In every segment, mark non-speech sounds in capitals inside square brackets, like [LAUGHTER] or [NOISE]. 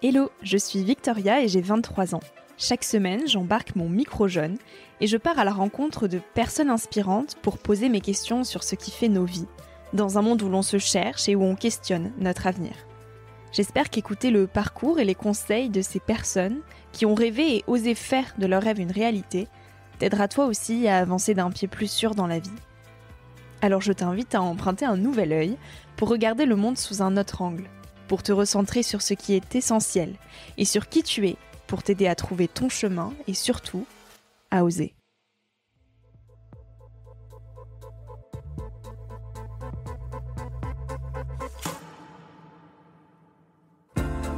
Hello, je suis Victoria et j'ai 23 ans. Chaque semaine, j'embarque mon micro jeune et je pars à la rencontre de personnes inspirantes pour poser mes questions sur ce qui fait nos vies, dans un monde où l'on se cherche et où on questionne notre avenir. J'espère qu'écouter le parcours et les conseils de ces personnes qui ont rêvé et osé faire de leur rêve une réalité t'aidera toi aussi à avancer d'un pied plus sûr dans la vie. Alors je t'invite à emprunter un nouvel œil pour regarder le monde sous un autre angle pour te recentrer sur ce qui est essentiel et sur qui tu es pour t'aider à trouver ton chemin et surtout à oser.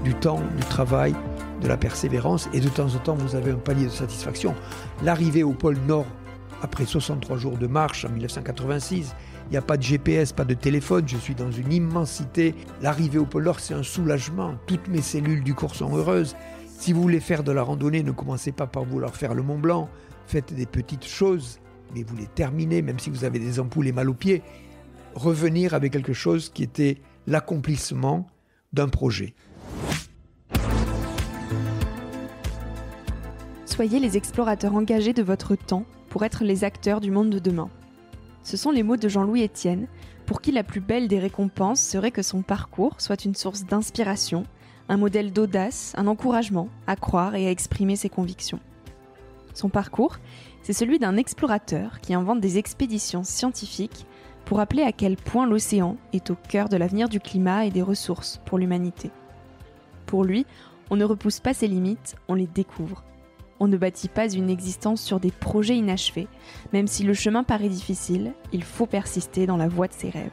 Du temps, du travail, de la persévérance et de temps en temps vous avez un palier de satisfaction. L'arrivée au pôle Nord après 63 jours de marche en 1986, il n'y a pas de GPS, pas de téléphone, je suis dans une immensité. L'arrivée au pôle Nord, c'est un soulagement. Toutes mes cellules du corps sont heureuses. Si vous voulez faire de la randonnée, ne commencez pas par vouloir faire le Mont Blanc. Faites des petites choses, mais vous les terminez, même si vous avez des ampoules et mal aux pieds. Revenir avec quelque chose qui était l'accomplissement d'un projet. Soyez les explorateurs engagés de votre temps pour être les acteurs du monde de demain. Ce sont les mots de Jean-Louis Etienne, pour qui la plus belle des récompenses serait que son parcours soit une source d'inspiration, un modèle d'audace, un encouragement à croire et à exprimer ses convictions. Son parcours, c'est celui d'un explorateur qui invente des expéditions scientifiques pour rappeler à quel point l'océan est au cœur de l'avenir du climat et des ressources pour l'humanité. Pour lui, on ne repousse pas ses limites, on les découvre. On ne bâtit pas une existence sur des projets inachevés. Même si le chemin paraît difficile, il faut persister dans la voie de ses rêves.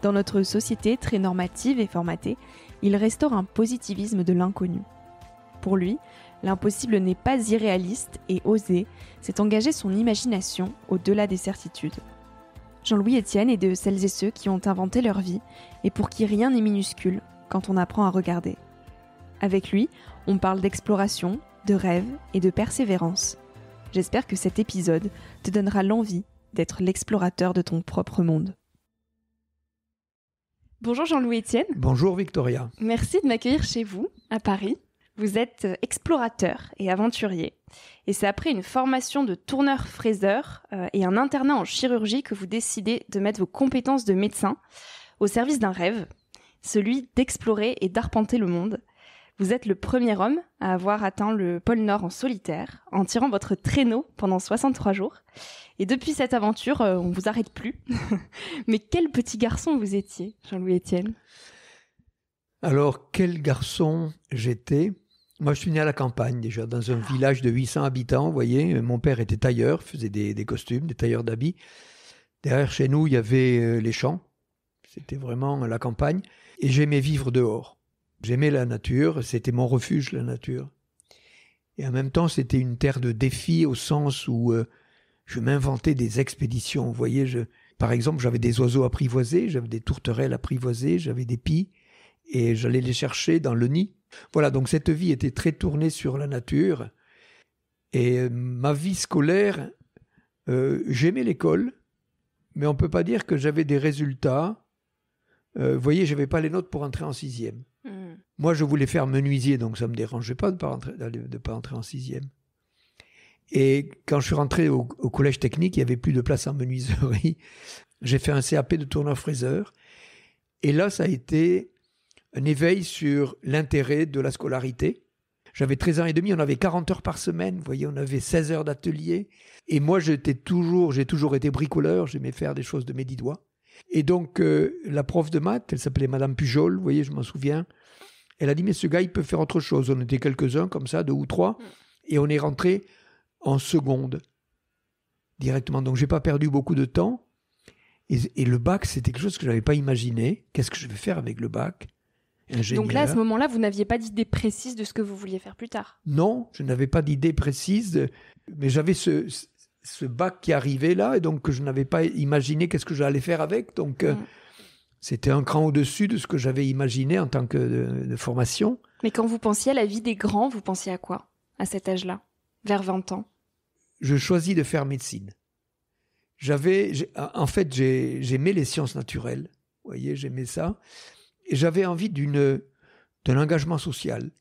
Dans notre société très normative et formatée, il restaure un positivisme de l'inconnu. Pour lui, l'impossible n'est pas irréaliste et oser, c'est engager son imagination au-delà des certitudes. Jean-Louis Etienne est de celles et ceux qui ont inventé leur vie et pour qui rien n'est minuscule quand on apprend à regarder. Avec lui, on parle d'exploration, de rêve et de persévérance. J'espère que cet épisode te donnera l'envie d'être l'explorateur de ton propre monde. Bonjour Jean-Louis Etienne. Bonjour Victoria. Merci de m'accueillir chez vous, à Paris. Vous êtes explorateur et aventurier. Et c'est après une formation de tourneur-fraiseur euh, et un internat en chirurgie que vous décidez de mettre vos compétences de médecin au service d'un rêve, celui d'explorer et d'arpenter le monde. Vous êtes le premier homme à avoir atteint le pôle Nord en solitaire, en tirant votre traîneau pendant 63 jours. Et depuis cette aventure, euh, on vous arrête plus. [LAUGHS] Mais quel petit garçon vous étiez, Jean-Louis Etienne? Alors, quel garçon j'étais? Moi, je suis né à la campagne, déjà, dans un village de 800 habitants, vous voyez. Mon père était tailleur, faisait des, des costumes, des tailleurs d'habits. Derrière chez nous, il y avait euh, les champs. C'était vraiment la campagne. Et j'aimais vivre dehors. J'aimais la nature, c'était mon refuge, la nature. Et en même temps, c'était une terre de défis au sens où euh, je m'inventais des expéditions. Vous voyez, par exemple, j'avais des oiseaux apprivoisés, j'avais des tourterelles apprivoisées, j'avais des pies, et j'allais les chercher dans le nid. Voilà, donc cette vie était très tournée sur la nature. Et euh, ma vie scolaire, euh, j'aimais l'école, mais on ne peut pas dire que j'avais des résultats. vous voyez, je n'avais pas les notes pour entrer en sixième. Moi, je voulais faire menuisier, donc ça ne me dérangeait pas de ne pas, entrer en sixième. Et quand je suis rentré au, collège technique, il n'y avait plus de place en menuiserie. [LAUGHS] J'ai fait un CAP de tourneur-fraiseur. Et là, ça a été un éveil sur l'intérêt de la scolarité. J'avais 13 ans et demi, on avait 40 heures par semaine, vous voyez, on avait 16 heures d'atelier. Et moi, j'étais toujours, j'ai toujours été bricoleur, j'aimais faire des choses de mes dix doigts. Et donc, euh, la prof de maths, elle s'appelait Madame Pujol, vous voyez, je m'en souviens, elle a dit, mais ce gars, il peut faire autre chose. On était quelques-uns comme ça, deux ou trois, mm. et on est rentré en seconde directement. Donc, j'ai pas perdu beaucoup de temps. Et, le bac, c'était quelque chose que je n'avais pas imaginé. Qu'est-ce que je vais faire avec le bac? Donc là, à ce moment-là, vous n'aviez pas d'idée précise de ce que vous vouliez faire plus tard? Non, je n'avais pas d'idée précise, mais j'avais ce, ce bac qui arrivait là, et donc je n'avais pas imaginé qu'est-ce que j'allais faire avec. Donc, euh, mm. C'était un cran au-dessus de ce que j'avais imaginé en tant que de, formation. Mais quand vous pensiez à la vie des grands, vous pensiez à quoi à cet âge-là, vers 20 ans? Je choisis de faire médecine. J'avais, en fait, j'aimais les sciences naturelles. Vous voyez, j'aimais ça. Et j'avais envie d'une d'un engagement social.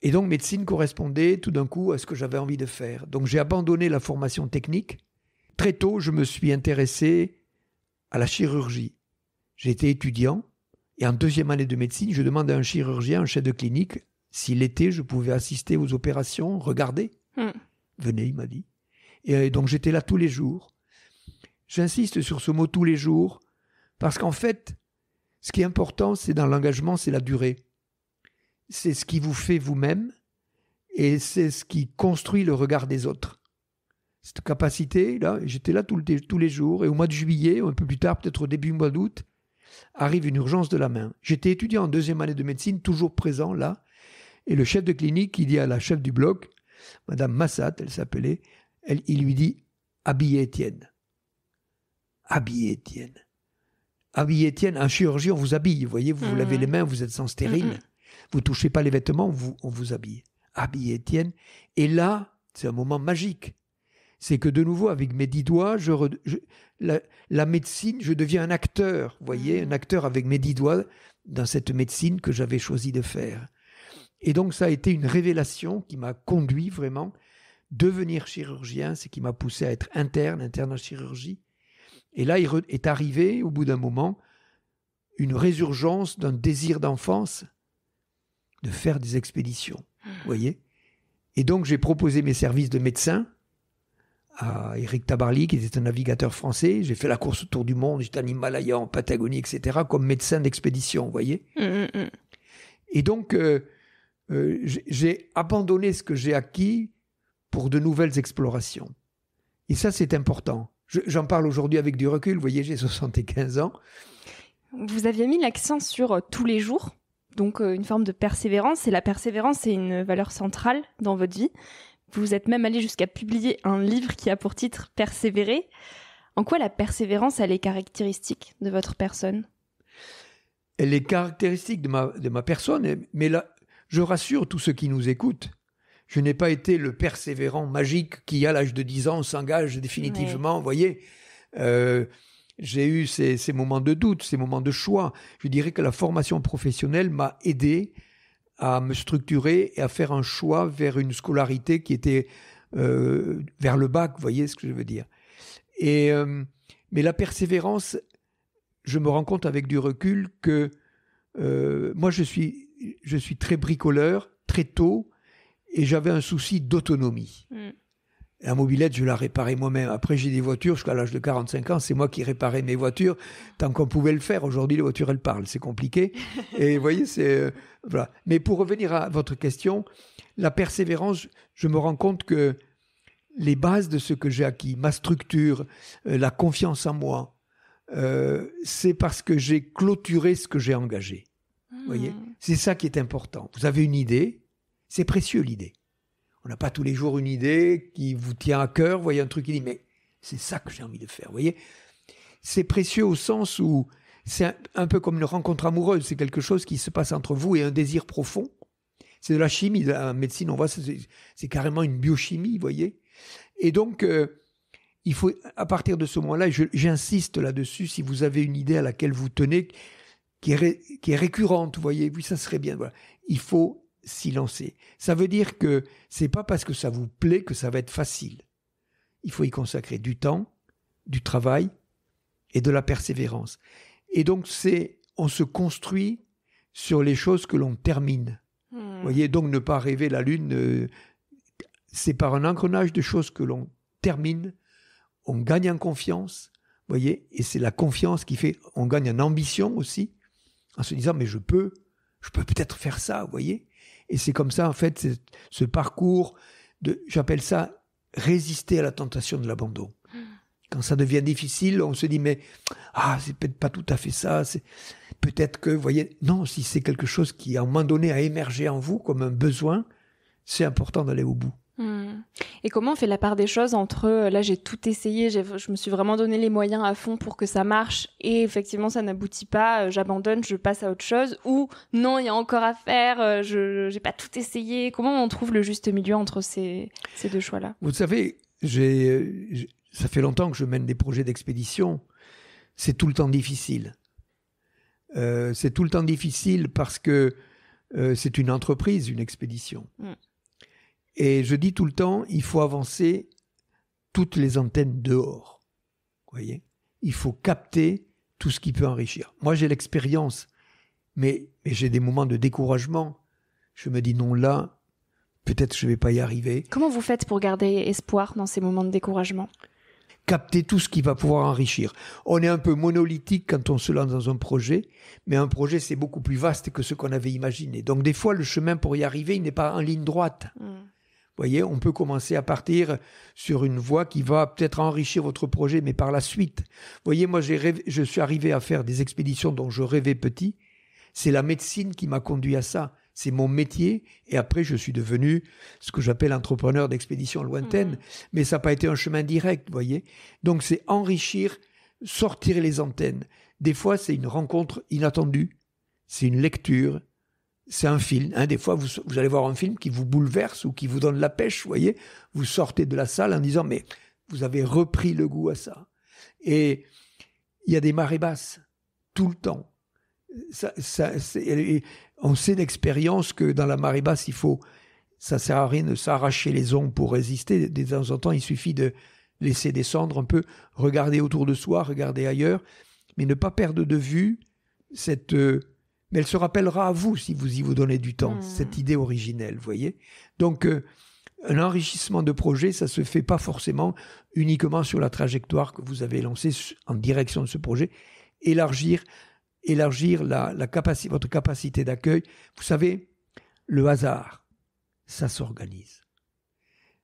Et donc médecine correspondait tout d'un coup à ce que j'avais envie de faire. Donc j'ai abandonné la formation technique. Très tôt, je me suis intéressé à la chirurgie. Été étudiant et en deuxième année de médecine, je demande à un chirurgien, un chef de clinique, si l'été je pouvais assister aux opérations, regarder. Hmm. Venez, il m'a dit. Et donc j'étais là tous les jours. J'insiste sur ce mot tous les jours parce qu'en fait, ce qui est important, c'est dans l'engagement, c'est la durée. C'est ce qui vous fait vous-même et c'est ce qui construit le regard des autres. Cette capacité, là, j'étais là tous les jours et au mois de juillet, un peu plus tard, peut-être au début du mois d'août, arrive une urgence de la main. J'étais étudiant en deuxième année de médecine, toujours présent là, et le chef de clinique, il dit à la chef du bloc, Madame Massat, elle s'appelait, elle, il lui dit Habillez Étienne. Habillez Étienne. Habillez Étienne, un chirurgien, on vous habille, vous voyez, vous vous lavez mmh. les mains, vous êtes sans stérile, Vous mmh, mmh. vous touchez pas les vêtements, vous, on vous habille. Habillez Étienne. Et là, c'est un moment magique. C'est que de nouveau, avec mes dix doigts, je, la, médecine, je deviens un acteur, vous voyez, un acteur avec mes dix doigts dans cette médecine que j'avais choisi de faire. Et donc ça a été une révélation qui m'a conduit vraiment devenir chirurgien, c'est qui m'a poussé à être interne, interne en chirurgie. Et là, il est arrivé, au bout d'un moment, une résurgence d'un désir d'enfance de faire des expéditions. Vous mmh. voyez Et donc, j'ai proposé mes services de médecin à Eric Tabarly, qui était un navigateur français. J'ai fait la course autour du monde, j'étais en Himalaya, en Patagonie, etc., comme médecin d'expédition, vous voyez mmh, mmh, Et donc, euh, euh, j'ai abandonné ce que j'ai acquis pour de nouvelles explorations. Et ça, c'est important. J'en parle aujourd'hui avec du recul. Vous voyez, j'ai 75 ans. Vous aviez mis l'accent sur euh, tous les jours, donc une forme de persévérance. Et la persévérance, c'est une valeur centrale dans votre vie. Vous êtes même allé jusqu'à publier un livre qui a pour titre Persévérer. En quoi la persévérance, elle est caractéristique de votre personne? Elle est caractéristique de ma, de ma personne, mais là, je rassure tous ceux qui nous écoutent. Je n'ai pas été le persévérant magique qui, à l'âge de 10 ans, s'engage définitivement. Vous voyez, euh, j'ai eu ces, moments de doute, ces moments de choix. Je dirais que la formation professionnelle m'a aidé à me structurer et à faire un choix vers une scolarité qui était euh, vers le bac. Vous voyez ce que je veux dire Et euh, mais la persévérance, je me rends compte avec du recul que moi, je suis je suis très bricoleur, très tôt, et j'avais un souci d'autonomie. Mm. La mobilette, je la réparais moi-même. Après, j'ai des voitures, jusqu'à l'âge de 45 ans, c'est moi qui réparais mes voitures, tant qu'on pouvait le faire. Aujourd'hui, les voitures, elles parlent, c'est compliqué. [LAUGHS] Et vous voyez, c'est... Euh, voilà. Mais pour revenir à votre question, la persévérance, je me rends compte que les bases de ce que j'ai acquis, ma structure, euh, la confiance en moi, euh, c'est parce que j'ai clôturé ce que j'ai engagé voyez? Hmm. C'est ça qui est important. Vous avez une idée, c'est précieux l'idée. On n'a pas tous les jours une idée qui vous tient à cœur, vous voyez un truc qui dit mais c'est ça que j'ai envie de faire, voyez C'est précieux au sens où c'est un, peu comme une rencontre amoureuse, c'est quelque chose qui se passe entre vous et un désir profond. C'est de la chimie, de la médecine, on voit, c'est carrément une biochimie, vous voyez Et donc, euh, il faut, à partir de ce moment-là, j'insiste là-dessus, si vous avez une idée à laquelle vous tenez, qui est, qui est récurrente, vous voyez, oui, ça serait bien. Voilà. Il faut s'y lancer. Ça veut dire que c'est pas parce que ça vous plaît que ça va être facile. Il faut y consacrer du temps, du travail et de la persévérance. Et donc c'est, on se construit sur les choses que l'on termine. Vous hmm. voyez, donc ne pas rêver la lune, euh, c'est par un engrenage de choses que l'on termine, on gagne en confiance, voyez, et c'est la confiance qui fait, on gagne en ambition aussi, en se disant mais je peux, je peux peut-être faire ça, vous voyez. Et c'est comme ça en fait ce parcours de, j'appelle ça résister à la tentation de l'abandon. Quand ça devient difficile, on se dit mais ah c'est peut-être pas tout à fait ça, c'est peut-être que vous voyez non si c'est quelque chose qui à un moment donné a émergé en vous comme un besoin, c'est important d'aller au bout. Hmm. Et comment on fait la part des choses entre euh, là j'ai tout essayé, je me suis vraiment donné les moyens à fond pour que ça marche et effectivement ça n'aboutit pas, euh, j'abandonne, je passe à autre chose ou non il y a encore à faire, euh, je j'ai pas tout essayé. Comment on trouve le juste milieu entre ces, ces deux choix là Vous savez, j'ai ça fait longtemps que je mène des projets d'expédition. C'est tout le temps difficile. Euh, c'est tout le temps difficile parce que euh, c'est une entreprise, une expédition. Mm. Et je dis tout le temps, il faut avancer toutes les antennes dehors. Vous voyez? Il faut capter tout ce qui peut enrichir. Moi, j'ai l'expérience, mais, mais j'ai des moments de découragement. Je me dis non, là, peut-être je ne vais pas y arriver. Comment vous faites pour garder espoir dans ces moments de découragement? Capter tout ce qui va pouvoir enrichir. On est un peu monolithique quand on se lance dans un projet, mais un projet c'est beaucoup plus vaste que ce qu'on avait imaginé. Donc des fois le chemin pour y arriver, il n'est pas en ligne droite. Mm. Voyez, on peut commencer à partir sur une voie qui va peut-être enrichir votre projet, mais par la suite. Voyez, moi rêvé- je suis arrivé à faire des expéditions dont je rêvais petit. C'est la médecine qui m'a conduit à ça. C'est mon métier. Et après, je suis devenu ce que j'appelle entrepreneur d'expédition lointaine. Mhm. Mais ça n'a pas été un chemin direct, vous voyez. Donc, c'est enrichir, sortir les antennes. Des fois, c'est une rencontre inattendue. C'est une lecture. C'est un film. hein. Des fois, vous, allez voir un film qui vous bouleverse ou qui vous donne la pêche, vous voyez. Vous sortez de la salle en disant, mais vous avez repris le goût à ça. Et il y a des marées basses, tout le temps. Ça, ça, on sait d'expérience que dans la marée basse, il faut, ça sert à rien de s'arracher les ongles pour résister. De temps en temps, il suffit de laisser descendre un peu, regarder autour de soi, regarder ailleurs, mais ne pas perdre de vue cette. Mais elle se rappellera à vous si vous y vous donnez du temps, Mm. cette idée originelle, vous voyez. Donc, euh, un enrichissement de projet, ça se fait pas forcément uniquement sur la trajectoire que vous avez lancée en direction de ce projet. Élargir, élargir la, la capacité, votre capacité d'accueil. Vous savez, le hasard, ça s'organise.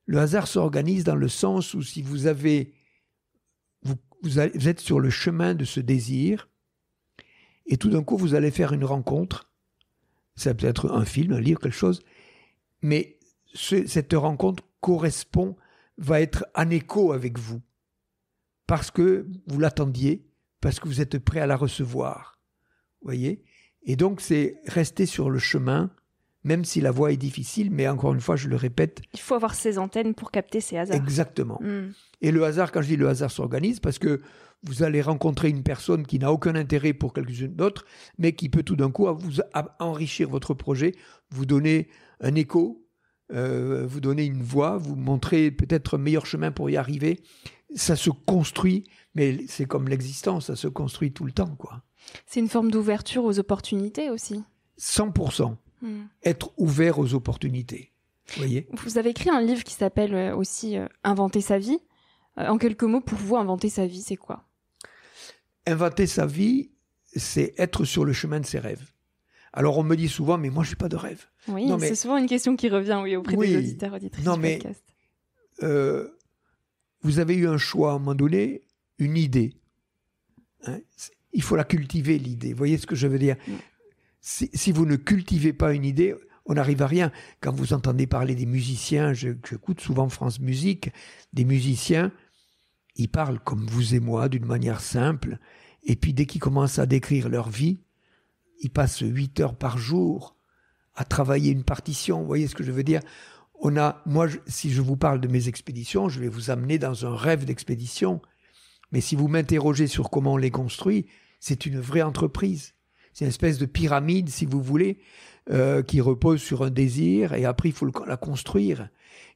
Le hasard s'organise dans le sens où si vous avez, vous, vous allez- vous êtes sur le chemin de ce désir, et tout d'un coup vous allez faire une rencontre. Ça peut être un film, un livre, quelque chose, mais ce- cette rencontre correspond, va être en écho avec vous, parce que vous l'attendiez, parce que vous êtes prêt à la recevoir. voyez? Et donc c'est rester sur le chemin, même si la voie est difficile, mais encore une fois, je le répète, Il faut avoir ces antennes pour capter ces hasards. exactement. Mm. Et le hasard, quand je dis le hasard s'organise, parce que vous allez rencontrer une personne qui n'a aucun intérêt pour quelqu'un d'autre, mais qui peut tout d'un coup vous enrichir votre projet, vous donner un écho, euh, vous donner une voie, vous montrer peut-être un meilleur chemin pour y arriver. Ça se construit, mais c'est comme l'existence, ça se construit tout le temps, quoi. C'est une forme d'ouverture aux opportunités aussi. 100%. Mm. Être ouvert aux opportunités. Vous voyez? Vous avez écrit un livre qui s'appelle euh, aussi euh, Inventer sa vie. En quelques mots, pour vous, inventer sa vie, c'est quoi? Inventer sa vie, c'est être sur le chemin de ses rêves. Alors on me dit souvent, mais moi j'ai pas de rêve. Oui, mais- c'est souvent une question qui revient oui, auprès Oui. des auditeurs auditrices Non, du mais- podcast. euh, vous avez eu un choix à un moment donné, une idée. Hein, Il faut la cultiver, l'idée. Vous voyez ce que je veux dire? Mm. si, si vous ne cultivez pas une idée, on n'arrive à rien. Quand vous entendez parler des musiciens, je- j'écoute souvent France Musique, des musiciens, ils parlent comme vous et moi, d'une manière simple. Et puis dès qu'ils commencent à décrire leur vie, ils passent 8 heures par jour à travailler une partition. Vous voyez ce que je veux dire? On a, moi, si je vous parle de mes expéditions, je vais vous amener dans un rêve d'expédition. Mais si vous m'interrogez sur comment on les construit, c'est une vraie entreprise. C'est une espèce de pyramide, si vous voulez, euh, qui repose sur un désir, et après, il faut le- la construire.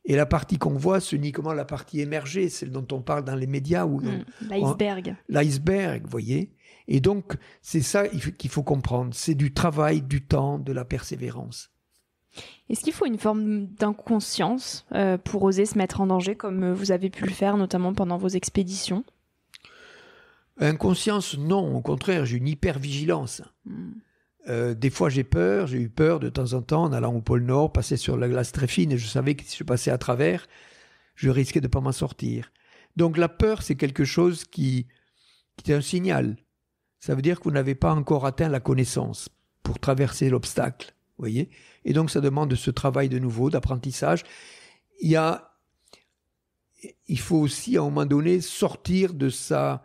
Et la partie qu'on voit, c'est uniquement la partie émergée, celle dont on parle dans les médias, ou Mm. L'iceberg. l'iceberg, vous voyez. Et donc, c'est ça qu'il faut comprendre. C'est du travail, du temps, de la persévérance. Est-ce qu'il faut une forme d'inconscience euh, pour oser se mettre en danger, comme euh, vous avez pu le faire, notamment pendant vos expéditions? Inconscience, non. Au contraire, j'ai une hyper-vigilance. Mm. Euh, des fois, j'ai peur. J'ai eu peur de temps en temps en allant au pôle Nord, passer sur la glace très fine, et je savais que si je passais à travers, je risquais de ne pas m'en sortir. Donc la peur, c'est quelque chose qui, qui est un signal. Ça veut dire que vous n'avez pas encore atteint la connaissance pour traverser l'obstacle. vous voyez Et donc, ça demande ce travail de nouveau, d'apprentissage. Il y a, il faut aussi, à un moment donné, sortir de sa,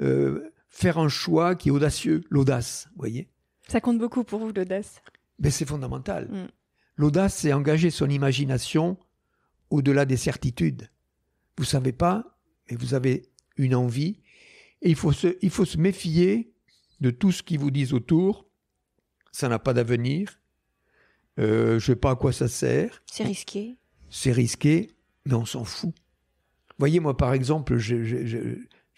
euh, faire un choix qui est audacieux, l'audace, vous voyez Ça compte beaucoup pour vous, l'audace. mais c'est fondamental. Mm. L'audace, c'est engager son imagination au-delà des certitudes. Vous savez pas, mais vous avez une envie, et il faut se, il faut se méfier de tout ce qu'ils vous disent autour. Ça n'a pas d'avenir. Euh, je sais pas à quoi ça sert. C'est risqué. C'est risqué, mais on s'en fout. Voyez, moi, par exemple, je, je, je,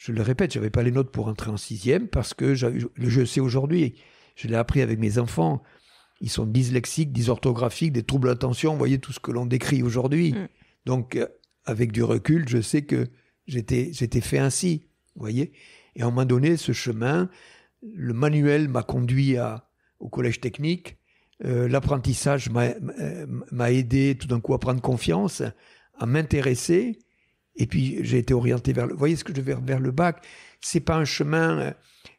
je le répète, j'avais pas les notes pour entrer en sixième parce que je, je sais aujourd'hui, je l'ai appris avec mes enfants. Ils sont dyslexiques, dysorthographiques, des troubles d'attention. Vous voyez tout ce que l'on décrit aujourd'hui. Mm. Donc, euh, avec du recul, je sais que j'étais, j'étais fait ainsi. Vous voyez Et à un moment donné, ce chemin, le manuel m'a conduit à, au collège technique. Euh, l'apprentissage m'a, euh, m'a aidé tout d'un coup à prendre confiance, à m'intéresser. Et puis j'ai été orienté vers le. Vous voyez ce que je veux vers le bac. C'est pas un chemin euh,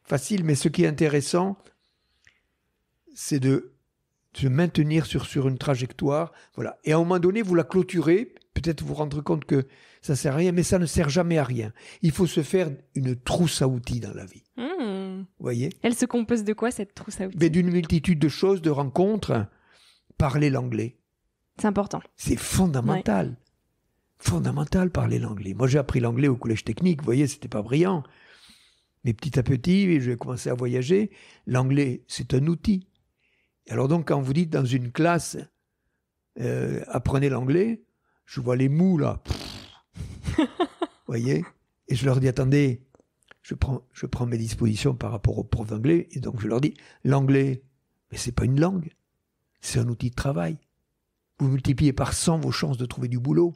facile, mais ce qui est intéressant, c'est de se maintenir sur, sur une trajectoire. Voilà. Et à un moment donné, vous la clôturez. Peut-être vous vous rendre compte que ça sert à rien, mais ça ne sert jamais à rien. Il faut se faire une trousse à outils dans la vie. Hmm. Vous voyez? Elle se compose de quoi cette trousse à outils? d'une multitude de choses, de rencontres. Parler l'anglais. C'est important. C'est fondamental. Fondamental parler l'anglais. Moi, j'ai appris l'anglais au collège technique. Vous voyez, c'était pas brillant. Mais petit à petit, j'ai commencé à voyager. L'anglais, c'est un outil. Alors donc, quand vous dites dans une classe, euh, apprenez l'anglais, je vois les mous là. Vous [LAUGHS] voyez Et je leur dis, attendez, je prends, je prends mes dispositions par rapport au prof d'anglais. Et donc, je leur dis, l'anglais, mais c'est pas une langue. C'est un outil de travail. Vous multipliez par 100 vos chances de trouver du boulot.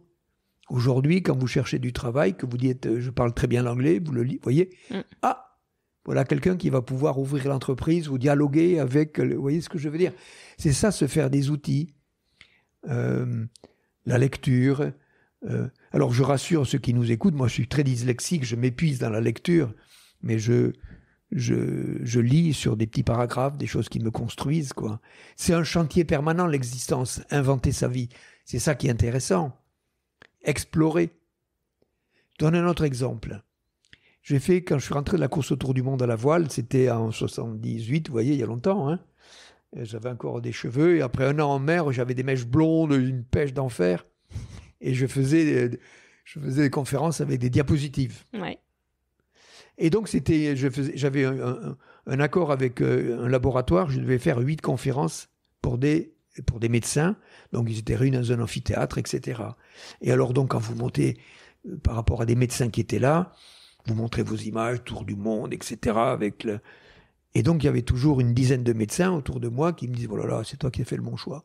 Aujourd'hui, quand vous cherchez du travail, que vous dites euh, je parle très bien l'anglais, vous le voyez, Mm. ah, voilà quelqu'un qui va pouvoir ouvrir l'entreprise ou dialoguer avec. Vous voyez ce que je veux dire C'est ça, se faire des outils, Euh, la lecture. euh, alors, je rassure ceux qui nous écoutent. Moi, je suis très dyslexique, je m'épuise dans la lecture, mais je je, je lis sur des petits paragraphes, des choses qui me construisent, quoi. C'est un chantier permanent, l'existence, inventer sa vie. C'est ça qui est intéressant. Explorer. Je donne un autre exemple. J'ai fait, quand je suis rentré de la course autour du monde à la voile, c'était en 78, vous voyez, il y a longtemps, hein. J'avais encore des cheveux, et après un an en mer, j'avais des mèches blondes, une pêche d'enfer. Et je faisais, je faisais des conférences avec des diapositives. Ouais. Et donc, c'était, j'avais un, un- un accord avec euh, un laboratoire. Je devais faire huit conférences pour des, pour des médecins. Donc, ils étaient réunis dans un amphithéâtre, etc. Et alors, donc, quand vous montez euh, par rapport à des médecins qui étaient là, vous montrez vos images, tour du monde, etc. Avec. Et donc, il y avait toujours une dizaine de médecins autour de moi qui me disaient, oh là là, c'est toi qui as fait le bon choix.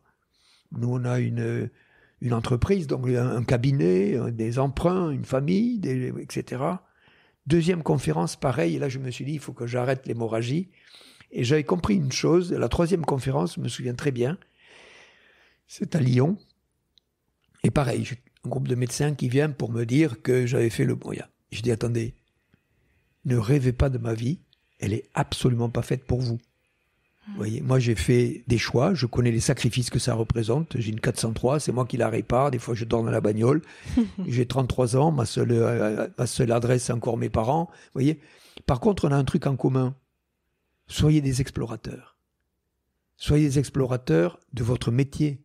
Nous, on a une, une entreprise, donc un, cabinet, euh, des emprunts, une famille, etc. Deuxième conférence, pareil, et là je me suis dit, il faut que j'arrête l'hémorragie. Et j'avais compris une chose, la troisième conférence, je me souviens très bien, c'est à Lyon. Et pareil, j'ai un groupe de médecins qui vient pour me dire que j'avais fait le bon. Je dis, attendez, ne rêvez pas de ma vie, elle est absolument pas faite pour vous. Vous voyez, moi j'ai fait des choix, je connais les sacrifices que ça représente. J'ai une 403, c'est moi qui la répare. Des fois je dors dans la bagnole. [LAUGHS] j'ai 33 ans, ma seule, euh, ma seule adresse c'est encore mes parents. Vous voyez. Par contre, on a un truc en commun. Soyez des explorateurs. Soyez des explorateurs de votre métier.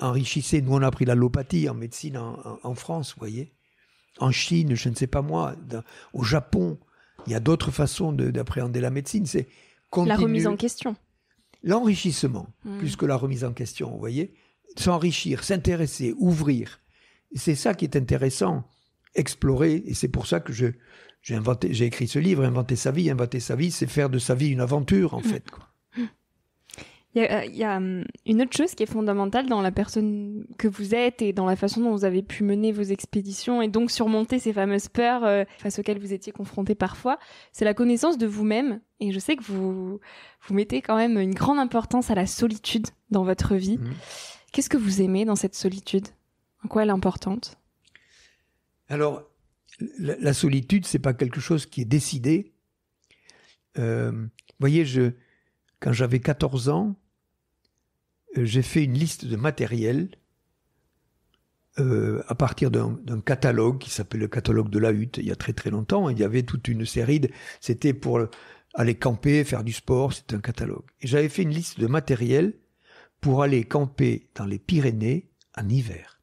Enrichissez. Nous on a appris l'allopathie en médecine en, en- en France, vous voyez. En Chine, je ne sais pas moi, dans- au Japon, il y a d'autres façons de- d'appréhender la médecine. C'est La remise en question. L'enrichissement, Mm. plus que la remise en question, vous voyez S'enrichir, s'intéresser, ouvrir. C'est ça qui est intéressant, explorer. Et c'est pour ça que j'ai, inventé, j'ai écrit ce livre, Inventer sa vie. Inventer sa vie, c'est faire de sa vie une aventure, en fait. quoi. Il y a, euh, il y a, hum, une autre chose qui est fondamentale dans la personne que vous êtes et dans la façon dont vous avez pu mener vos expéditions et donc surmonter ces fameuses peurs euh, face auxquelles vous étiez confrontés parfois, c'est la connaissance de vous-même. Et je sais que vous, vous mettez quand même une grande importance à la solitude dans votre vie. Mhm. Qu'est-ce que vous aimez dans cette solitude? En quoi elle est importante? Alors, la, la solitude, c'est pas quelque chose qui est décidé. Euh, vous voyez, je, quand j'avais 14 ans, j'ai fait une liste de matériel euh, à partir d'un catalogue qui s'appelle le catalogue de la hutte. Il y a très très longtemps, il y avait toute une série. de- C'était pour aller camper, faire du sport. C'était un catalogue. Et j'avais fait une liste de matériel pour aller camper dans les Pyrénées en hiver.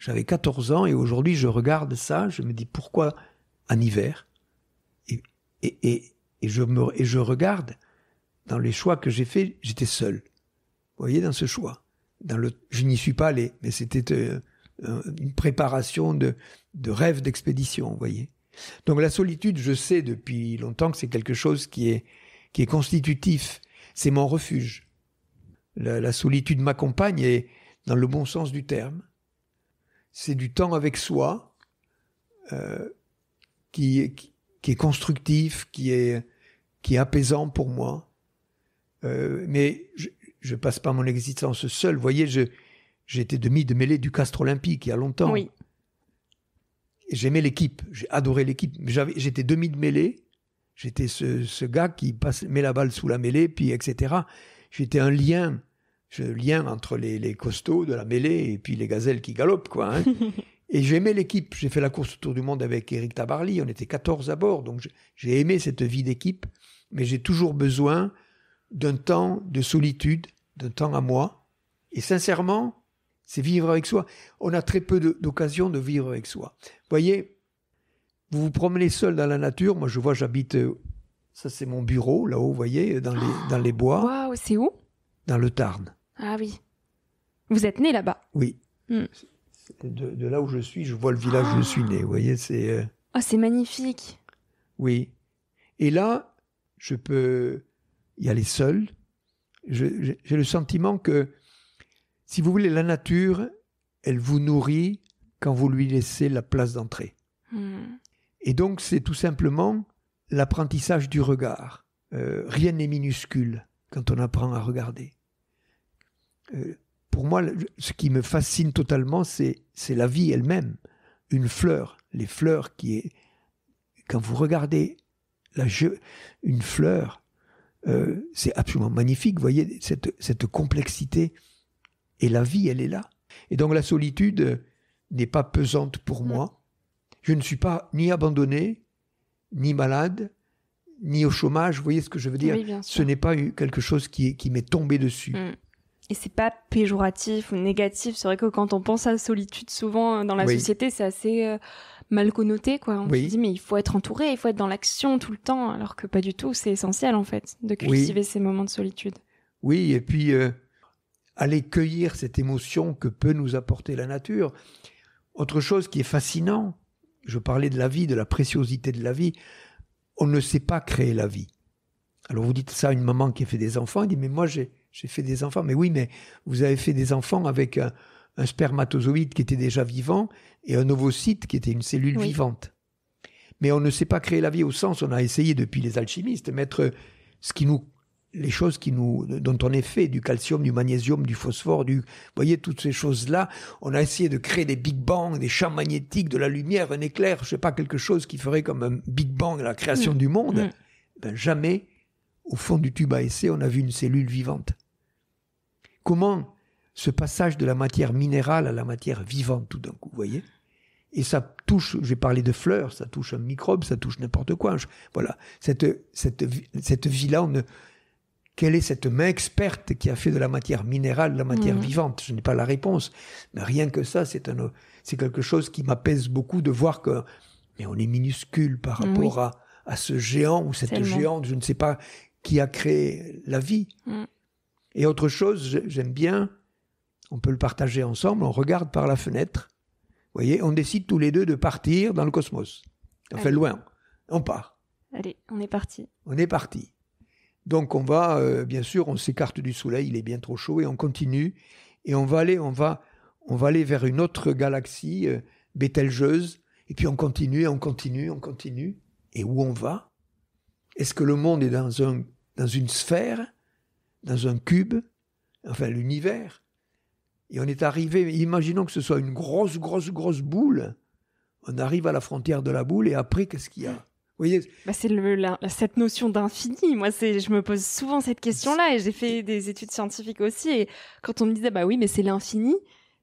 J'avais 14 ans et aujourd'hui je regarde ça, je me dis pourquoi en hiver? Et, et, et, et je, me, et je regarde, dans les choix que j'ai faits, j'étais seul. Vous voyez, dans ce choix. Dans le, je n'y suis pas allé, mais c'était euh, une préparation de, de rêve d'expédition, vous voyez. Donc la solitude, je sais depuis longtemps que c'est quelque chose qui est, qui est constitutif. C'est mon refuge. La, la solitude m'accompagne et dans le bon sens du terme. C'est du temps avec soi euh, qui, qui, qui, est constructif, qui est, qui est apaisant pour moi. Euh, mais je passe pas mon existence seul. Vous voyez, je, j'étais demi de mêlée du Castre Olympique il y a longtemps. Oui. J'aimais l'équipe, j'ai adoré l'équipe. J'étais demi de mêlée. J'étais ce, ce, gars qui passe, met la balle sous la mêlée, puis etc. J'étais un lien, je, lien entre les, les, costauds de la mêlée et puis les gazelles qui galopent, quoi. Hein. [LAUGHS] et j'aimais l'équipe. J'ai fait la course autour du monde avec Eric Tabarly. On était 14 à bord, donc j'ai aimé cette vie d'équipe. Mais j'ai toujours besoin d'un temps de solitude, d'un temps à moi. Et sincèrement, c'est vivre avec soi. On a très peu d'occasions de, vivre avec soi. Vous voyez, vous vous promenez seul dans la nature. Moi, je vois, j'habite, ça c'est mon bureau, là-haut, vous voyez, dans les, dans les bois. Waouh, c'est où? Dans le Tarn. Ah oui. Vous êtes né là-bas? Oui. Mm. De, de, là où je suis, je vois le village où je suis né. Vous voyez, c'est. Euh... Oh, c'est magnifique. Oui. Et là, je peux y aller seul. J'ai le sentiment que si vous voulez, la nature, elle vous nourrit quand vous lui laissez la place d'entrée. Hmm. Et donc, c'est tout simplement l'apprentissage du regard. Euh, rien n'est minuscule quand on apprend à regarder. Euh, pour moi, ce qui me fascine totalement, c'est la vie elle-même. Une fleur, les fleurs qui est... Quand vous regardez la, une fleur, euh, c'est absolument magnifique, vous voyez, cette, cette complexité et la vie, elle est là. Et donc la solitude n'est pas pesante pour moi. Je ne suis pas ni abandonné, ni malade, ni au chômage. Vous voyez ce que je veux dire? Oui, Ce n'est pas quelque chose qui, qui m'est tombé dessus. Mm. Et c'est pas péjoratif ou négatif. C'est vrai que quand on pense à la solitude, souvent dans la Oui. société, c'est assez euh, mal connoté. Quoi. On Oui. se dit, mais il faut être entouré, il faut être dans l'action tout le temps. Alors que pas du tout. C'est essentiel, en fait, de cultiver ces moments de solitude. Oui, et puis euh, aller cueillir cette émotion que peut nous apporter la nature. Autre chose qui est fascinant, je parlais de la vie, de la préciosité de la vie, on ne sait pas créer la vie. Alors vous dites ça à une maman qui a fait des enfants, elle dit mais moi j'ai j'ai fait des enfants, mais oui mais vous avez fait des enfants avec un, un spermatozoïde qui était déjà vivant et un ovocyte qui était une cellule Oui. vivante. Mais on ne sait pas créer la vie au sens, on a essayé depuis les alchimistes de mettre ce qui nous les choses qui nous, dont on est fait, du calcium, du magnésium, du phosphore, du, vous voyez, toutes ces choses-là, on a essayé de créer des big bangs, des champs magnétiques, de la lumière, un éclair, je sais pas, quelque chose qui ferait comme un big bang la création Mm. du monde. Mm. Ben, jamais, au fond du tube à essai, on a vu une cellule vivante. Comment ce passage de la matière minérale à la matière vivante tout d'un coup, vous voyez et ça touche, j'ai parlé de fleurs, ça touche un microbe, ça touche n'importe quoi. Je- voilà, cette, cette, cette vie-là, on ne, quelle est cette main experte qui a fait de la matière minérale la matière Mhm. vivante? Je n'ai pas la réponse. Mais rien que ça, c'est un, c'est quelque chose qui m'apaise beaucoup de voir que, mais on est minuscule par rapport à, à ce géant ou cette Tellement. géante, je ne sais pas qui a créé la vie. Mm. Et autre chose, j'ai- j'aime bien, on peut le partager ensemble, on regarde par la fenêtre. Vous voyez, on décide tous les deux de partir dans le cosmos. Enfin, Allez. loin. On part. Allez, on est parti. On est parti. Donc on va, euh, bien sûr, on s'écarte du soleil, il est bien trop chaud, et on continue. Et on va aller, on va, on va aller vers une autre galaxie, euh, Bételgeuse. Et puis on continue, on continue, on continue. Et où on va? Est-ce que le monde est dans, un, dans une sphère, dans un cube, enfin l'univers? Et on est arrivé, imaginons que ce soit une grosse, grosse, grosse boule. On arrive à la frontière de la boule, et après, qu'est-ce qu'il y a? Vous voyez, Bah, c'est la- cette notion d'infini. Moi, c'est, je me pose souvent cette question-là et j'ai fait des études scientifiques aussi. Et quand on me disait, bah oui, mais c'est l'infini,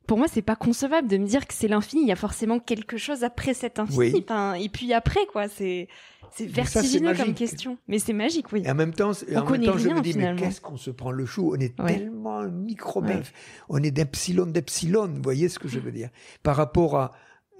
pour moi, c'est pas concevable de me dire que c'est l'infini. Il y a forcément quelque chose après cet infini. Oui. Enfin, et puis après, quoi. C'est, ça, vertigineux comme question. Mais c'est magique, oui. Et en même temps, On en même connaît temps je rien, me dis, finalement. mais qu'est-ce qu'on se prend le chou? On est Ouais. tellement un micro Ouais. On est d'epsilon d'epsilon, vous voyez ce que je veux dire? Par rapport à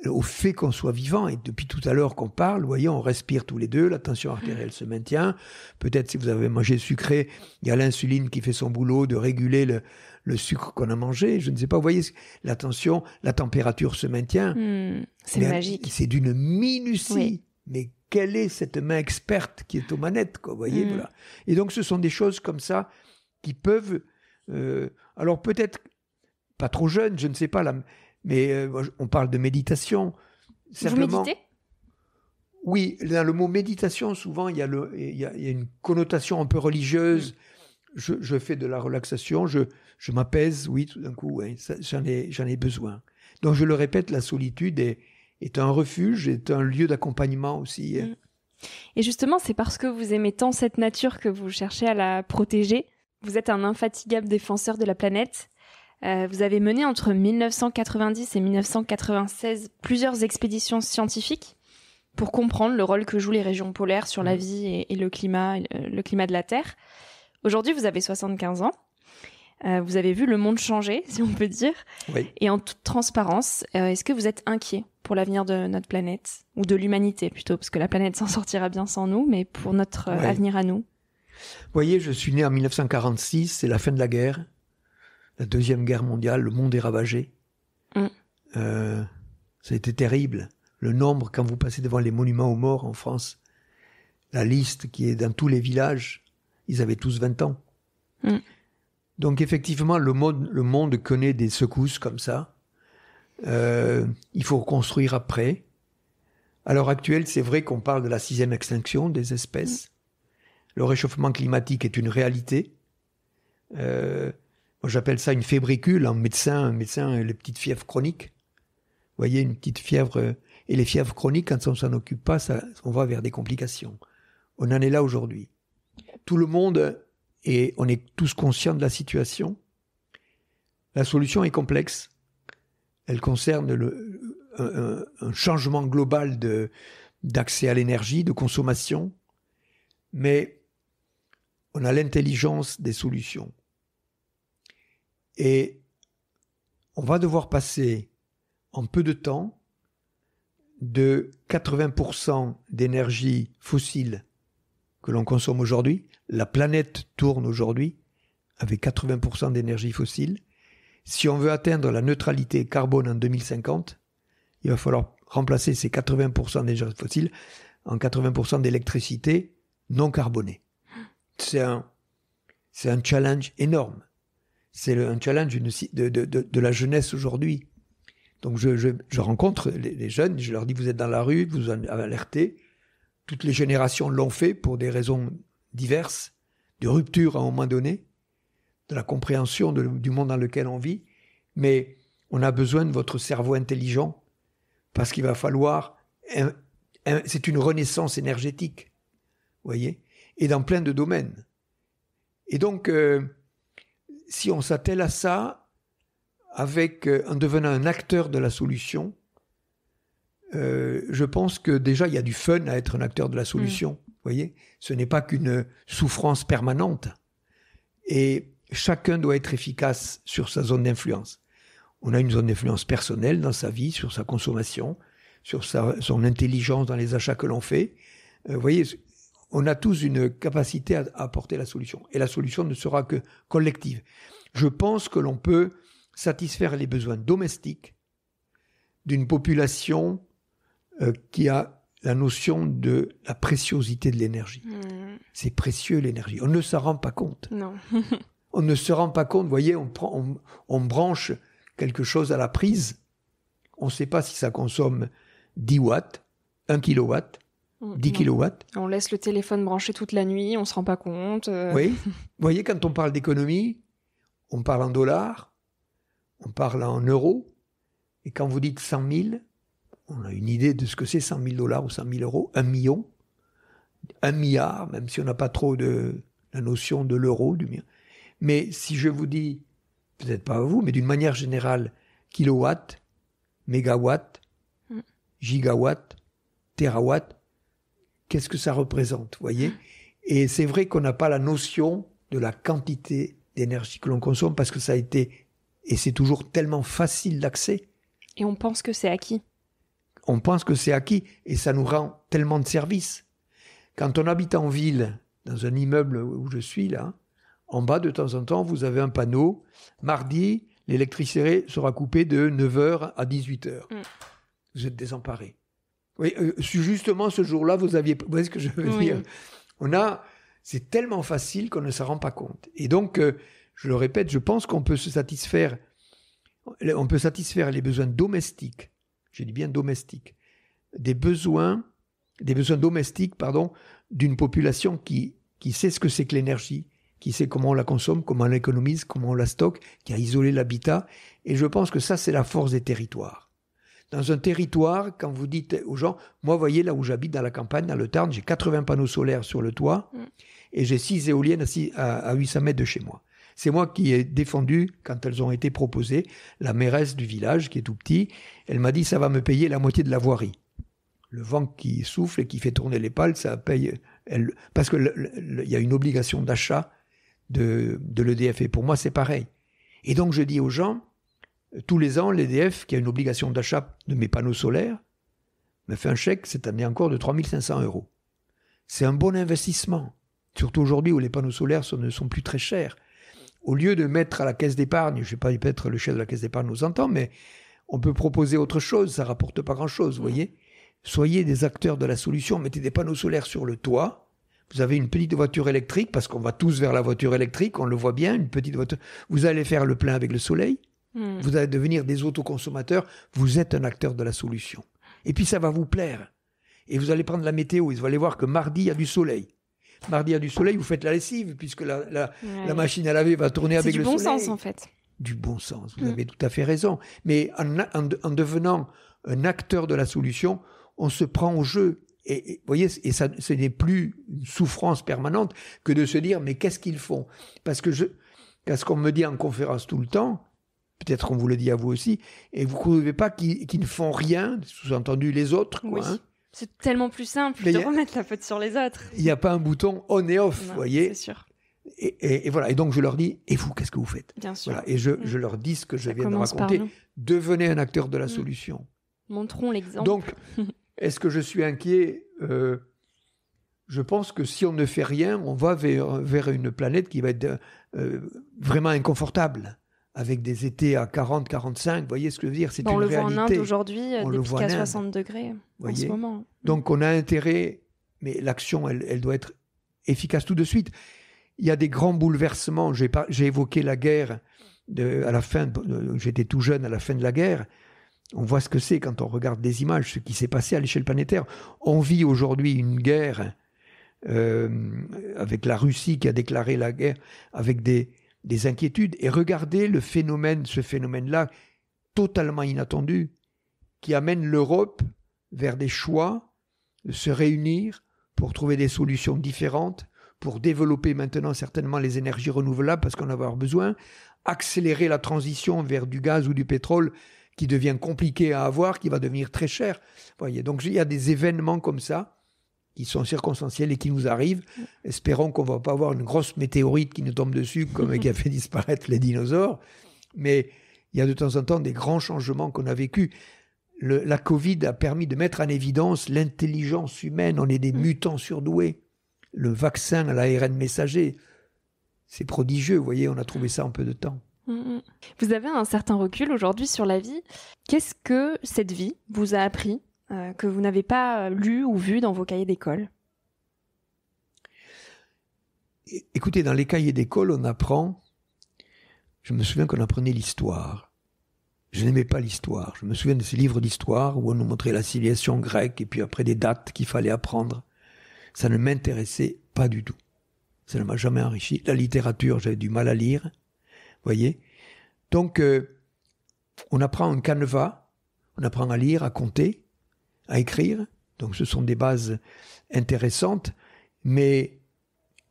au fait qu'on soit vivant. Et depuis tout à l'heure qu'on parle, vous voyez, on respire tous les deux, la tension artérielle se maintient. Peut-être si vous avez mangé sucré, il y a l'insuline qui fait son boulot de réguler le, le sucre qu'on a mangé. Je ne sais pas, vous voyez, la tension, la température se maintient. Hmm, c'est magique. C'est d'une minutie. Oui. Mais quelle est cette main experte qui est aux manettes, quoi, vous voyez, Mm. voilà. Et donc, ce sont des choses comme ça qui peuvent. euh, alors, peut-être pas trop jeune, je ne sais pas, là, mais euh, on parle de méditation. Vous Simplement, méditez? Oui, dans le mot méditation, souvent, il y a, le, il y a, il y a une connotation un peu religieuse. Je, je fais de la relaxation, je, je m'apaise, oui, tout d'un coup, ouais, j'en, ai, ai besoin. Donc, je le répète, la solitude est, est un refuge, est un lieu d'accompagnement aussi. Mm. Et justement, c'est parce que vous aimez tant cette nature que vous cherchez à la protéger. Vous êtes un infatigable défenseur de la planète. Euh, vous avez mené entre 1990 et 1996 plusieurs expéditions scientifiques pour comprendre le rôle que jouent les régions polaires sur la Mhm. vie et, et le climat, le climat de la Terre. Aujourd'hui, vous avez 75 ans. Euh, vous avez vu le monde changer, [LAUGHS] si on peut dire. Oui. Et en toute transparence, euh, est-ce que vous êtes inquiet pour l'avenir de notre planète? Ou de l'humanité plutôt, parce que la planète [LAUGHS] s'en sortira bien sans nous, mais pour notre euh, Ouais. avenir à nous Vous voyez, je suis né en 1946, c'est la fin de la guerre, la deuxième guerre mondiale, le monde est ravagé. Mm. Ça a été terrible. Le nombre, quand vous passez devant les monuments aux morts en France, la liste qui est dans tous les villages, ils avaient tous 20 ans. Mm. Donc effectivement, le monde, le monde connaît des secousses comme ça. Euh, il faut reconstruire après. À l'heure actuelle, c'est vrai qu'on parle de la sixième extinction des espèces. Le réchauffement climatique est une réalité. Euh, moi, j'appelle ça une fébricule en médecin. Un médecin, les petites fièvres chroniques. Vous voyez, une petite fièvre. euh, Et les fièvres chroniques, quand on s'en occupe pas, ça, on va vers des complications. On en est là aujourd'hui. Tout le monde, et on est tous conscients de la situation. La solution est complexe. Elle concerne un, un- changement global d'accès à l'énergie, de consommation, mais on a l'intelligence des solutions. Et on va devoir passer en peu de temps de 80% d'énergie fossile que l'on consomme aujourd'hui. La planète tourne aujourd'hui avec 80% d'énergie fossile. Si on veut atteindre la neutralité carbone en 2050, il va falloir remplacer ces 80% d'énergie fossile en 80% d'électricité non carbonée. C'est un, c'est un challenge énorme. C'est un challenge de, de- de- de la jeunesse aujourd'hui. Donc je, je- je rencontre les, jeunes, je leur dis vous êtes dans la rue, vous alertez. Toutes les générations l'ont fait pour des raisons diverses, de rupture à un moment donné, de la compréhension du monde dans lequel on vit. Mais on a besoin de votre cerveau intelligent parce qu'il va falloir. c'est une renaissance énergétique, voyez, et dans plein de domaines. Et donc, euh, si on s'attelle à ça, avec euh, en devenant un acteur de la solution, euh, je pense que déjà il y a du fun à être un acteur de la solution. Vous voyez, ce n'est pas qu'une souffrance permanente. Et chacun doit être efficace sur sa zone d'influence. On a une zone d'influence personnelle dans sa vie, sur sa consommation, sur sa, son intelligence dans les achats que l'on fait. Euh, vous voyez, on a tous une capacité à, à apporter la solution. Et la solution ne sera que collective. Je pense que l'on peut satisfaire les besoins domestiques d'une population euh, qui a la notion de la préciosité de l'énergie. Hmm, C'est précieux l'énergie. On ne s'en rend pas compte. Non. [LAUGHS] On ne se rend pas compte. Vous voyez, on, prend, on, on branche quelque chose à la prise. On ne sait pas si ça consomme 10 watts, 1 kilowatt, 10 Non. kilowatts. On laisse le téléphone branché toute la nuit, on se rend pas compte. euh, Oui. [LAUGHS] Vous voyez, quand on parle d'économie, on parle en dollars, on parle en euros. Et quand vous dites 100 000, on a une idée de ce que c'est 100 000 dollars ou 100 000 euros, un million, un milliard, même si on n'a pas trop de la notion de l'euro, du milliard. Mais si je vous dis, peut-être pas à vous, mais d'une manière générale, kilowatt, mégawatt, Mm. gigawatt, terawatt, qu'est-ce que ça représente, voyez? Et c'est vrai qu'on n'a pas la notion de la quantité d'énergie que l'on consomme parce que ça a été, et c'est toujours tellement facile d'accès. Et on pense que c'est acquis. On pense que c'est acquis et ça nous rend tellement de services. Quand on habite en ville, dans un immeuble où je suis là, en bas de temps en temps, vous avez un panneau. Mardi, l'électricité sera coupée de 9h à 18h. Mm. Vous êtes désemparé. Oui, euh, justement ce jour-là, vous aviez. Vous voyez ce que je veux dire? On a. C'est tellement facile qu'on ne s'en rend pas compte. Et donc, euh, je le répète, je pense qu'on peut se satisfaire. On peut satisfaire les besoins domestiques. Je dis bien domestiques. Des besoins, des besoins domestiques, pardon, d'une population qui, qui sait ce que c'est que l'énergie, qui sait comment on la consomme, comment on l'économise, comment on la stocke, qui a isolé l'habitat. Et je pense que ça, c'est la force des territoires. Dans un territoire, quand vous dites aux gens, moi, voyez, là où j'habite, dans la campagne, dans le Tarn, j'ai 80 panneaux solaires sur le toit mm. et j'ai 6 éoliennes à, à 800 mètres de chez moi. C'est moi qui ai défendu, quand elles ont été proposées, la mairesse du village, qui est tout petit, elle m'a dit, ça va me payer la moitié de la voirie. Le vent qui souffle et qui fait tourner les pales, ça paye. Elle, parce qu'il y a une obligation d'achat de, de l'EDF. Et pour moi, c'est pareil. Et donc, je dis aux gens, tous les ans, l'EDF, qui a une obligation d'achat de mes panneaux solaires, me fait un chèque cette année encore de 3500 euros. C'est un bon investissement. Surtout aujourd'hui où les panneaux solaires ne sont plus très chers. Au lieu de mettre à la caisse d'épargne, je ne sais pas peut-être le chef de la caisse d'épargne nous entend, mais on peut proposer autre chose, ça rapporte pas grand-chose, vous voyez. Soyez des acteurs de la solution, mettez des panneaux solaires sur le toit, vous avez une petite voiture électrique, parce qu'on va tous vers la voiture électrique, on le voit bien, une petite voiture. Vous allez faire le plein avec le soleil, hmm. vous allez devenir des autoconsommateurs, vous êtes un acteur de la solution. Et puis ça va vous plaire. Et vous allez prendre la météo, et vous allez voir que mardi, il y a du soleil. Mardi, a du soleil, vous faites la lessive, puisque la, la, machine à laver va tourner avec le soleil. du bon sens, en fait. Du bon sens, vous hmm. avez tout à fait raison. Mais en, en devenant un acteur de la solution, on se prend au jeu et, vous voyez, et ça, ce n'est plus une souffrance permanente que de se dire, mais qu'est-ce qu'ils font? Parce que je, qu'est-ce qu'on me dit en conférence tout le temps, peut-être qu'on vous le dit à vous aussi, et vous ne trouvez pas qu'ils, ne font rien, sous-entendu les autres, quoi, hein. C'est tellement plus simple de remettre la faute sur les autres. Il n'y a pas un bouton on et off, vous voyez. C'est sûr. Et, voilà. Et donc je leur dis, et vous, qu'est-ce que vous faites? Bien sûr. Et je, je, leur dis ce que je viens de raconter. Devenez un acteur de la mm. solution. Montrons l'exemple. Donc, [LAUGHS] Est-ce que je suis inquiet? Euh, Je pense que si on ne fait rien, on va vers, une planète qui va être euh, vraiment inconfortable avec des étés à 40, 45, vous voyez ce que je veux dire C'est une réalité. On le voit en Inde aujourd'hui, des pics à 60 degrés en ce moment. Donc on a intérêt, mais l'action, elle, doit être efficace tout de suite. Il y a des grands bouleversements. J'ai évoqué la guerre de, à la fin, j'étais tout jeune à la fin de la guerre. On voit ce que c'est quand on regarde des images, ce qui s'est passé à l'échelle planétaire. On vit aujourd'hui une guerre euh, avec la Russie qui a déclaré la guerre, avec des, des inquiétudes. Et regardez le phénomène, ce phénomène-là, totalement inattendu, qui amène l'Europe vers des choix de se réunir pour trouver des solutions différentes, pour développer maintenant certainement les énergies renouvelables parce qu'on va avoir besoin, accélérer la transition vers du gaz ou du pétrole qui devient compliqué à avoir, qui va devenir très cher. Voyez, donc il y a des événements comme ça qui sont circonstanciels et qui nous arrivent. Espérons qu'on ne va pas avoir une grosse météorite qui nous tombe dessus comme qui a fait disparaître les dinosaures. Mais il y a de temps en temps des grands changements qu'on a vécus. la Covid a permis de mettre en évidence l'intelligence humaine. On est des mm. mutants surdoués. Le vaccin à l'ARN messager, c'est prodigieux. Vous voyez, on a trouvé ça en peu de temps. Mm, mm. Vous avez un certain recul aujourd'hui sur la vie. Qu'est-ce que cette vie vous a appris? Euh, que vous n'avez pas lu ou vu dans vos cahiers d'école? Écoutez, dans les cahiers d'école, on apprend. Je me souviens qu'on apprenait l'histoire. Je n'aimais pas l'histoire. Je me souviens de ces livres d'histoire où on nous montrait la civilisation grecque et puis après des dates qu'il fallait apprendre. Ça ne m'intéressait pas du tout. Ça ne m'a jamais enrichi. La littérature, j'avais du mal à lire voyez Donc, euh, on apprend un canevas, on apprend à lire, à compter, à écrire. Donc, ce sont des bases intéressantes, mais,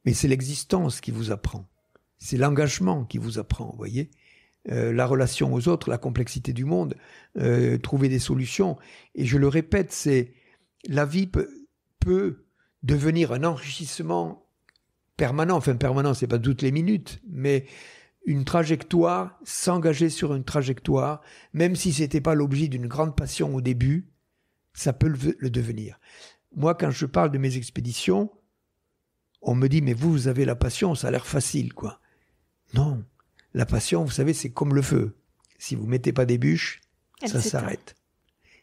mais c'est l'existence qui vous apprend. C'est l'engagement qui vous apprend, voyez euh, la relation aux autres, la complexité du monde, euh, trouver des solutions. Et je le répète, c'est la vie peut, peut devenir un enrichissement permanent. Enfin, permanent, c'est pas toutes les minutes, mais une trajectoire, s'engager sur une trajectoire, même si c'était pas l'objet d'une grande passion au début, ça peut le, le devenir. Moi, quand je parle de mes expéditions, on me dit, mais vous, vous avez la passion, ça a l'air facile, quoi. Non, la passion, vous savez, c'est comme le feu. Si vous mettez pas des bûches, Elle ça s'arrête.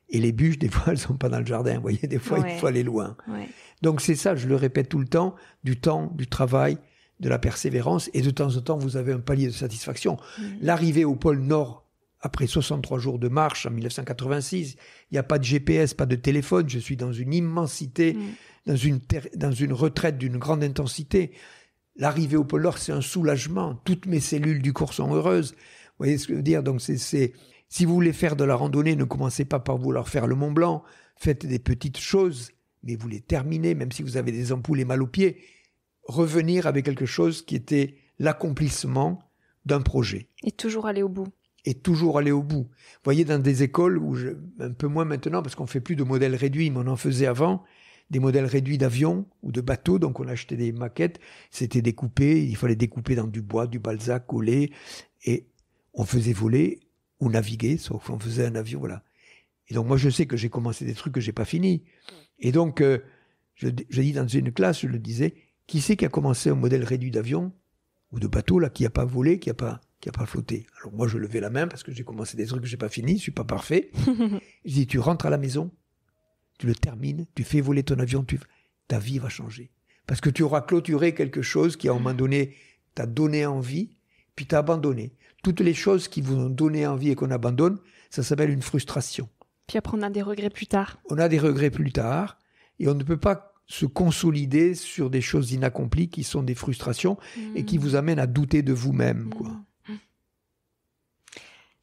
Et les bûches, des fois, elles sont pas dans le jardin. Vous voyez, des fois, Ouais. il faut aller loin. Ouais. Donc c'est ça, je le répète tout le temps, du temps, du travail, de la persévérance, et de temps en temps, vous avez un palier de satisfaction. Mhm. L'arrivée au pôle Nord, après 63 jours de marche en 1986, il n'y a pas de GPS, pas de téléphone, je suis dans une immensité, Mm. dans, une dans une retraite d'une grande intensité. L'arrivée au pôle Nord, c'est un soulagement. Toutes mes cellules du corps sont heureuses. Vous voyez ce que je veux dire? Donc c'est, c'est- si vous voulez faire de la randonnée, ne commencez pas par vouloir faire le Mont Blanc. Faites des petites choses, mais vous les terminez, même si vous avez des ampoules et mal aux pieds. Revenir avec quelque chose qui était l'accomplissement d'un projet Et toujours aller au bout. Et toujours aller au bout. Vous voyez, dans des écoles où je, un peu moins maintenant, parce qu'on fait plus de modèles réduits, mais on en faisait avant, des modèles réduits d'avions ou de bateaux, donc on achetait des maquettes, c'était découpé, il fallait découper dans du bois, du balsac, coller, et on faisait voler ou naviguer, sauf qu'on faisait un avion, voilà. Et donc moi je sais que j'ai commencé des trucs que j'ai pas fini. Et donc, euh, je, dis dans une classe, je le disais, qui c'est qui a commencé un modèle réduit d'avion ou de bateau, là, qui n'a pas volé, qui n'a pas, qui a pas flotté. Alors moi, je levais la main parce que j'ai commencé des trucs que j'ai pas fini, je suis pas parfait. [LAUGHS] je dis, tu rentres à la maison, tu le termines, tu fais voler ton avion, tu, ta vie va changer. Parce que tu auras clôturé quelque chose qui, à un moment donné, t'a donné envie, puis t'as abandonné. Toutes les choses qui vous ont donné envie et qu'on abandonne, ça s'appelle une frustration. Puis après, on a des regrets plus tard. On a des regrets plus tard, et on ne peut pas se consolider sur des choses inaccomplies qui sont des frustrations et qui vous amènent à douter de vous-même, quoi.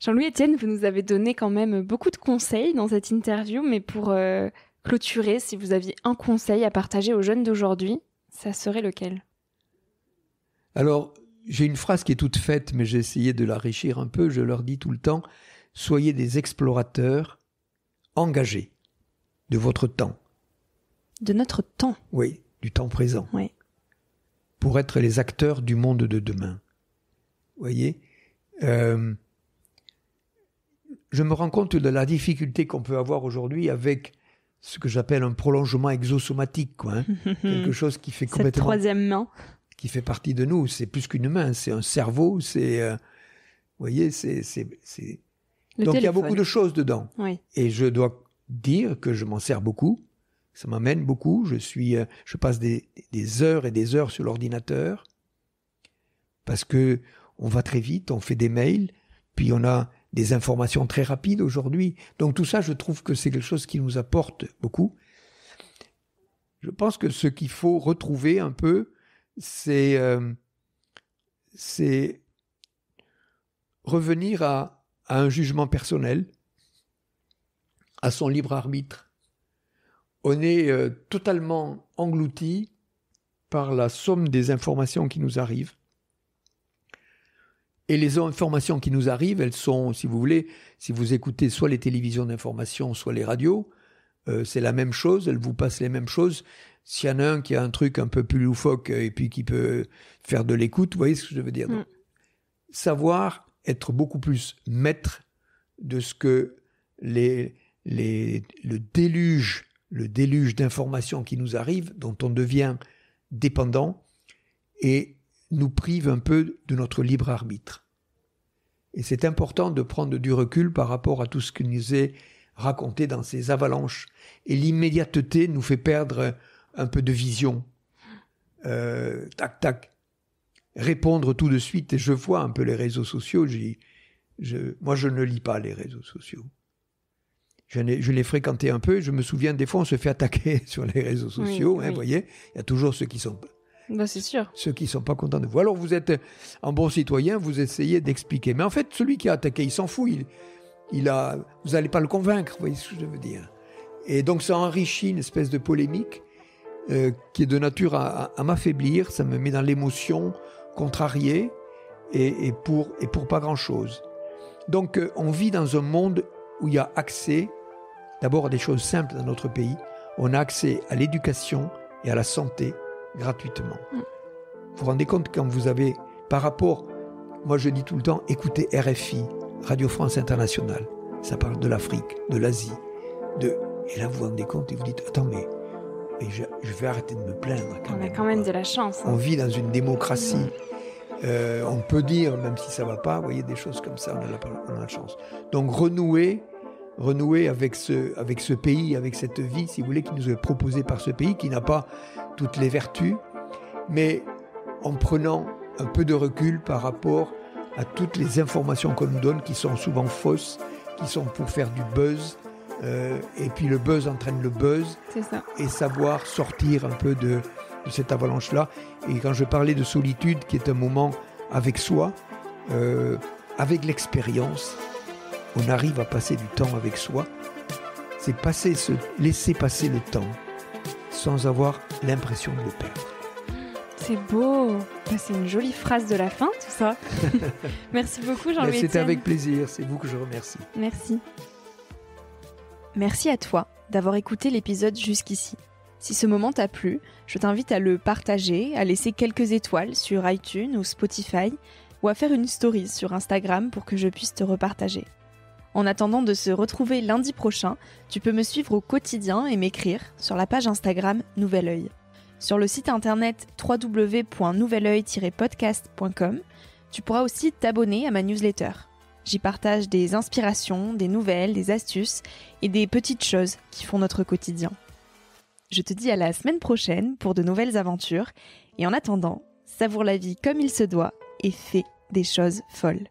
Jean-Louis Etienne, vous nous avez donné quand même beaucoup de conseils dans cette interview, mais pour euh, clôturer, si vous aviez un conseil à partager aux jeunes d'aujourd'hui, ça serait lequel? Alors, j'ai une phrase qui est toute faite, mais j'ai essayé de l'enrichir un peu. Je leur dis tout le temps soyez des explorateurs engagés de votre temps. De notre temps. Oui, du temps présent. Oui. Pour être les acteurs du monde de demain. Vous voyez? Euh, Je me rends compte de la difficulté qu'on peut avoir aujourd'hui avec ce que j'appelle un prolongement exosomatique, quoi. hein. [LAUGHS] Quelque chose qui fait Cette complètement troisième main. qui fait partie de nous. C'est plus qu'une main, c'est un cerveau, c'est. euh, vous voyez, c'est. c'est- c'est- Le Donc il y a beaucoup de choses dedans. Oui. Et je dois dire que je m'en sers beaucoup. Ça m'amène beaucoup. Je suis, euh, je passe des, des heures et des heures sur l'ordinateur parce que on va très vite, on fait des mails, puis on a des informations très rapides aujourd'hui. Donc tout ça, je trouve que c'est quelque chose qui nous apporte beaucoup. Je pense que ce qu'il faut retrouver un peu, c'est euh, revenir à, à un jugement personnel, à son libre arbitre. On est euh, totalement englouti par la somme des informations qui nous arrivent. Et les informations qui nous arrivent, elles sont, si vous voulez, si vous écoutez soit les télévisions d'information, soit les radios, euh, c'est la même chose, elles vous passent les mêmes choses. S'il y en a un qui a un truc un peu plus loufoque euh, et puis qui peut faire de l'écoute, vous voyez ce que je veux dire Mm. Donc, Savoir être beaucoup plus maître de ce que les, les, le déluge, le déluge d'informations qui nous arrivent, dont on devient dépendant, et nous prive un peu de notre libre arbitre. Et c'est important de prendre du recul par rapport à tout ce qui nous est raconté dans ces avalanches. Et l'immédiateté nous fait perdre un peu de vision. Euh, tac, tac. Répondre tout de suite. Et je vois un peu les réseaux sociaux. Je, moi, je ne lis pas les réseaux sociaux. Je, je les fréquentais un peu. Je me souviens, des fois, on se fait attaquer [LAUGHS] sur les réseaux sociaux. hein, oui. Vous voyez, il y a toujours ceux qui sont Sûr. ceux qui sont pas contents de vous. Alors vous êtes un bon citoyen, vous essayez d'expliquer. Mais en fait, celui qui a attaqué, il s'en fout. Il, il a, vous n'allez pas le convaincre, vous voyez ce que je veux dire. Et donc ça enrichit une espèce de polémique euh, qui est de nature à, m'affaiblir. Ça me met dans l'émotion, contrarié, et, et pour, et pour pas grand-chose. Donc euh, on vit dans un monde où il y a accès d'abord à des choses simples dans notre pays. On a accès à l'éducation et à la santé gratuitement. Vous vous rendez compte quand vous avez, par rapport, moi je dis tout le temps, écoutez RFI, Radio France Internationale. Ça parle de l'Afrique, de l'Asie, de Et là, vous vous rendez compte et vous dites, attends, mais, mais je, je vais arrêter de me plaindre. Quand On même, a quand même de la chance. hein. On vit dans une démocratie. Euh, on peut dire, même si ça va pas, vous voyez, des choses comme ça, on a la, on a la chance. Donc renouer, renouer avec ce, avec ce pays, avec cette vie, si vous voulez, qui nous est proposée par ce pays, qui n'a pas toutes les vertus, mais en prenant un peu de recul par rapport à toutes les informations qu'on nous donne, qui sont souvent fausses, qui sont pour faire du buzz, euh, et puis le buzz entraîne le buzz, ça. et savoir sortir un peu de, de cette avalanche-là. Et quand je parlais de solitude, qui est un moment avec soi, euh, avec l'expérience, on arrive à passer du temps avec soi. C'est passer, se laisser passer le temps sans avoir l'impression de le perdre. C'est beau. Bah, c'est une jolie phrase de la fin, tout ça. [LAUGHS] Merci beaucoup, Mais Jean-Louis C'était avec plaisir, c'est vous que je remercie. Merci. Merci à toi d'avoir écouté l'épisode jusqu'ici. Si ce moment t'a plu, je t'invite à le partager, à laisser quelques étoiles sur iTunes ou Spotify, ou à faire une story sur Instagram pour que je puisse te repartager. En attendant de se retrouver lundi prochain, tu peux me suivre au quotidien et m'écrire sur la page Instagram Nouvel Oeil. Sur le site internet www.nouveloeil-podcast.com, tu pourras aussi t'abonner à ma newsletter. J'y partage des inspirations, des nouvelles, des astuces et des petites choses qui font notre quotidien. Je te dis à la semaine prochaine pour de nouvelles aventures et en attendant, savoure la vie comme il se doit et fais des choses folles.